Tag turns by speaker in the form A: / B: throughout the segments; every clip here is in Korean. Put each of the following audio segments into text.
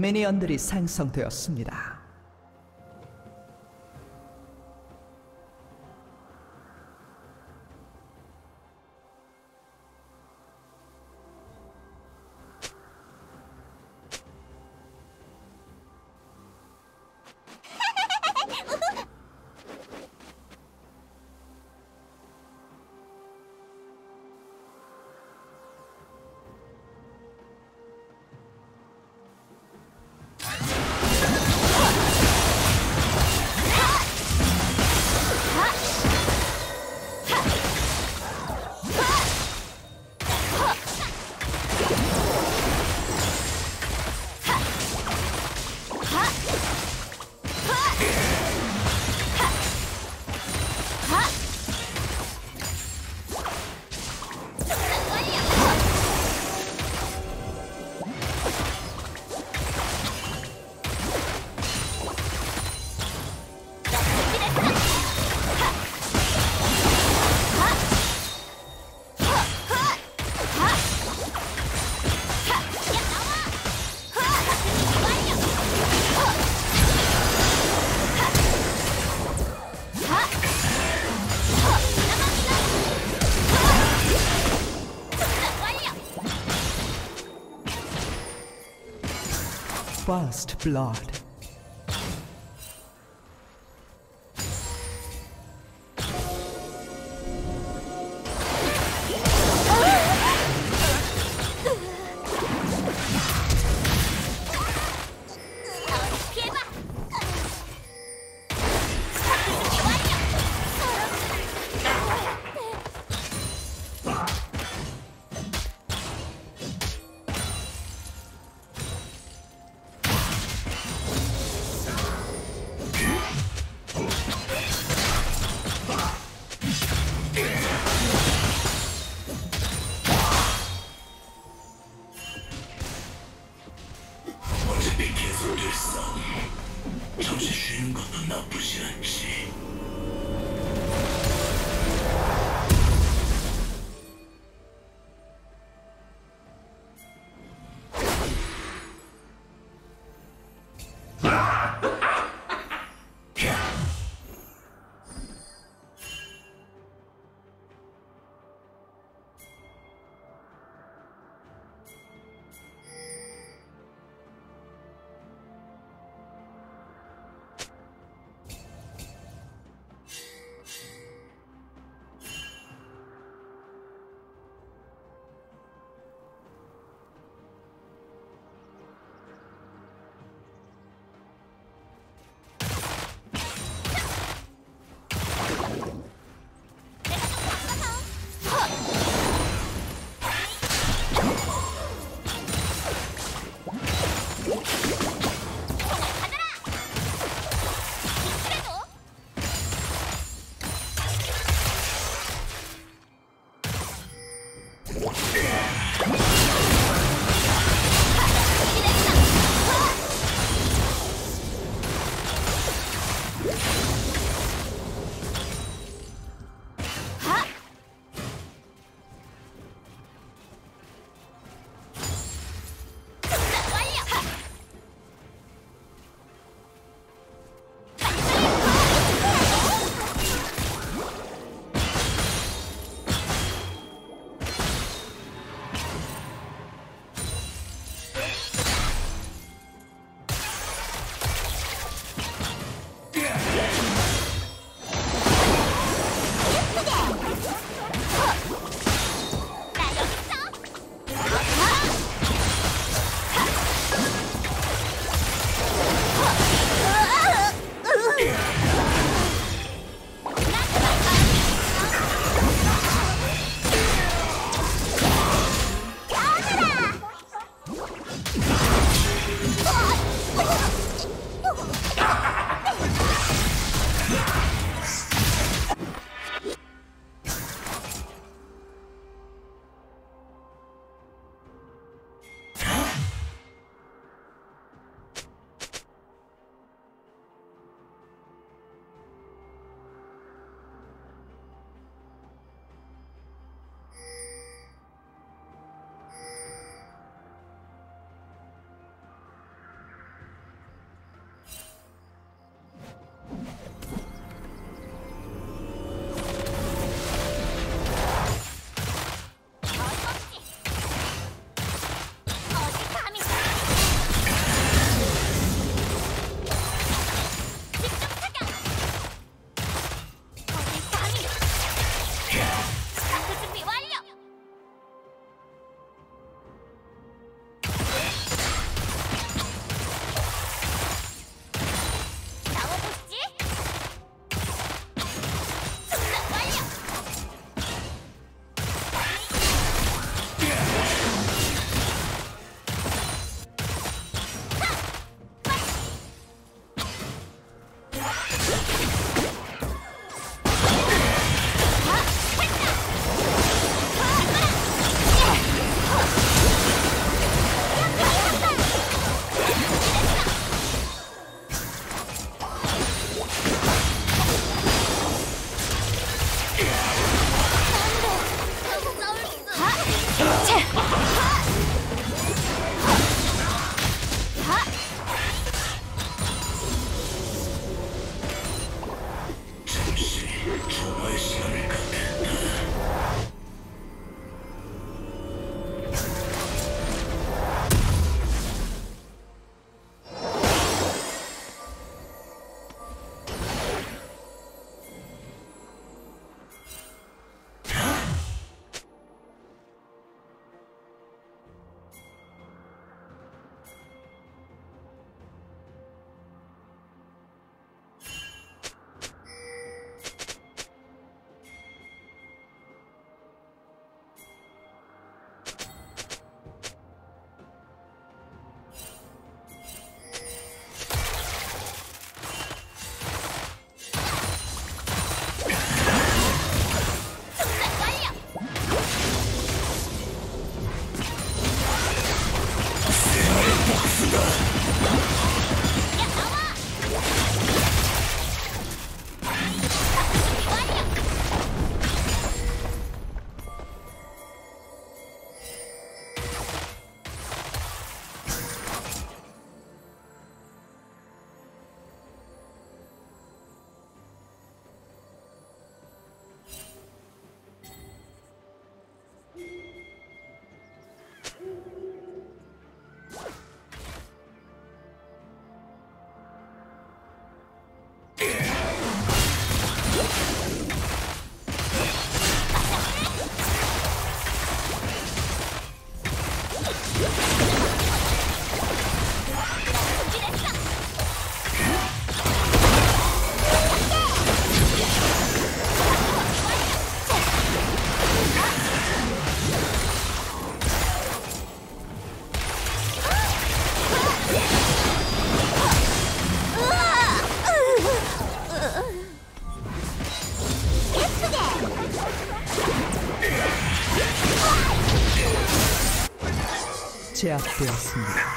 A: 미니언들이 생성되었습니다. First Blood.
B: What?
A: 제압되었습니다.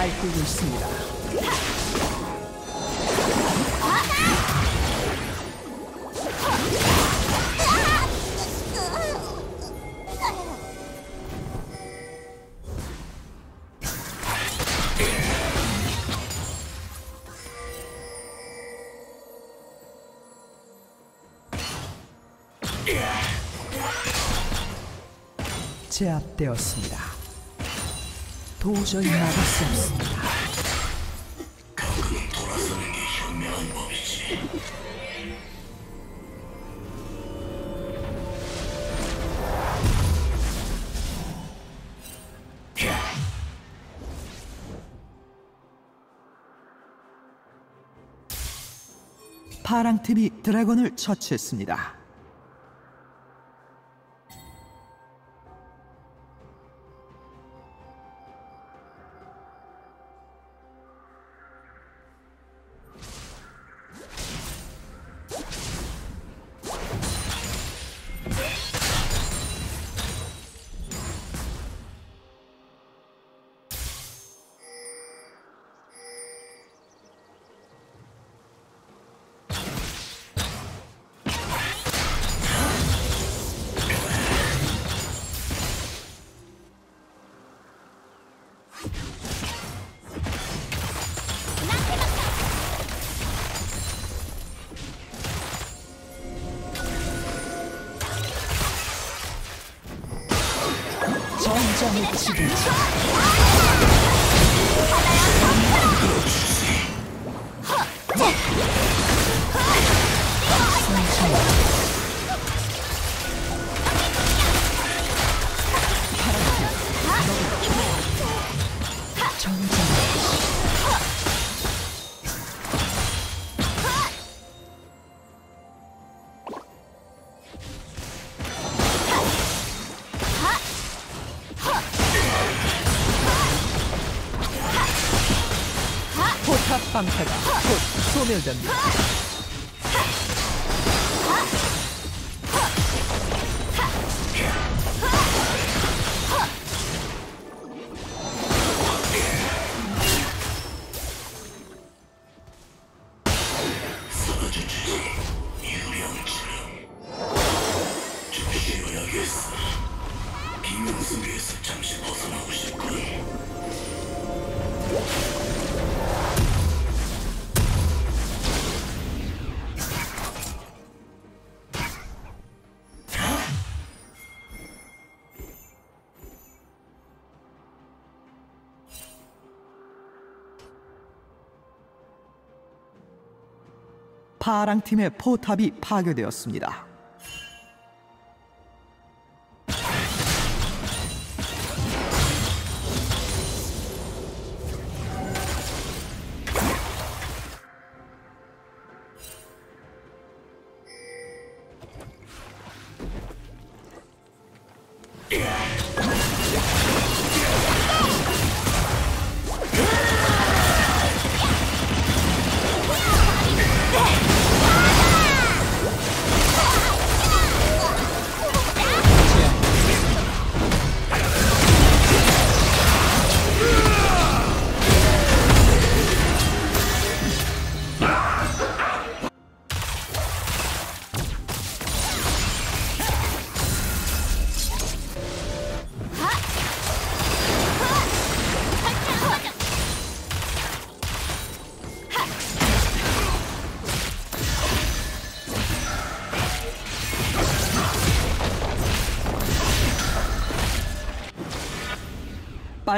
A: 날뛰고 있습니다. 제압되었습니다. 도저히 막을 수 없습니다.
B: 가끔 돌아서는 게 현명한 법이지.
A: 파랑팀이 드래곤을 처치했습니다. 바람의 지배자. 정정. 파랑 팀의 포탑이 파괴되었습니다.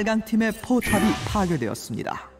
A: 빨강 팀의 포탑이 파괴되었습니다.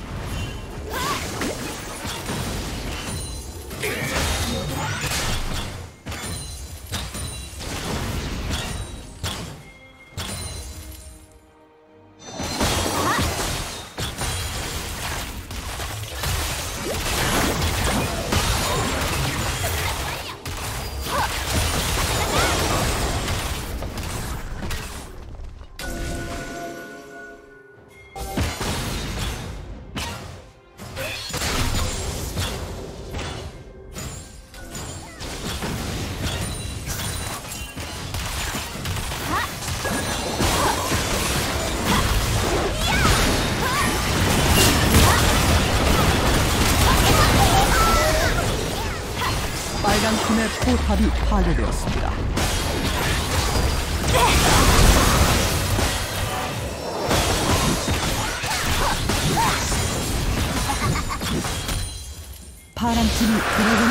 A: Dragon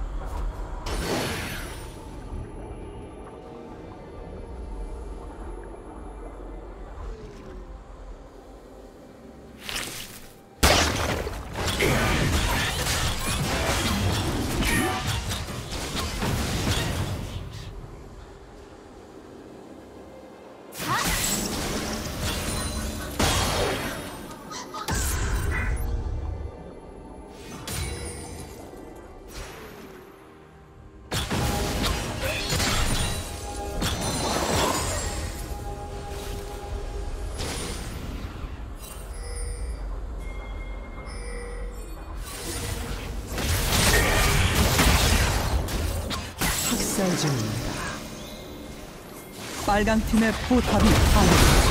A: 중입니다. 빨강 팀의 포탑이 파괴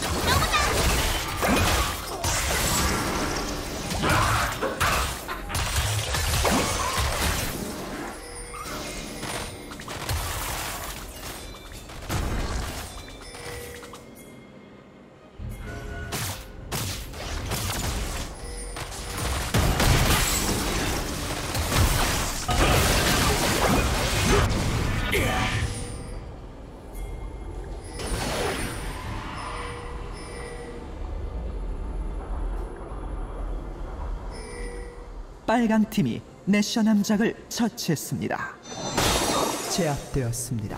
A: 빨간 팀이 내셔 남작을 처치했습니다. 제압되었습니다.